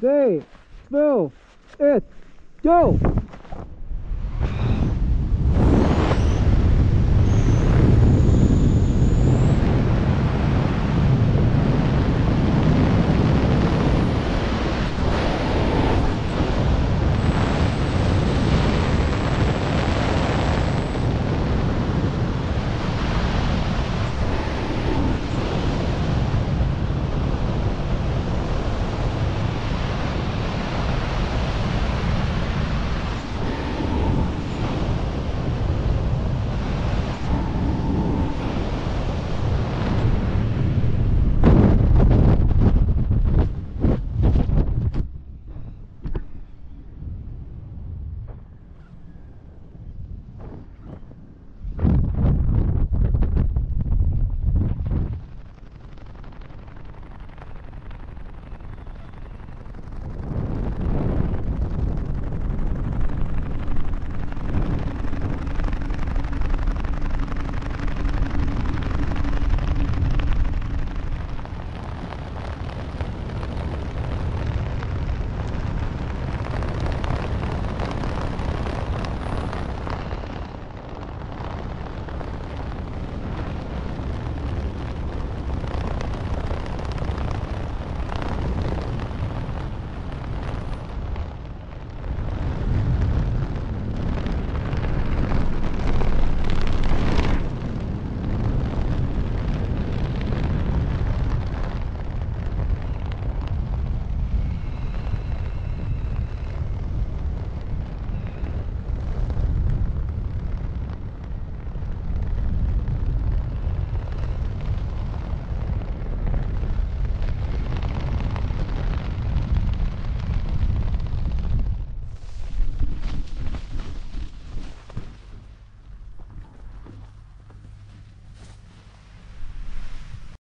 three, two, it, go!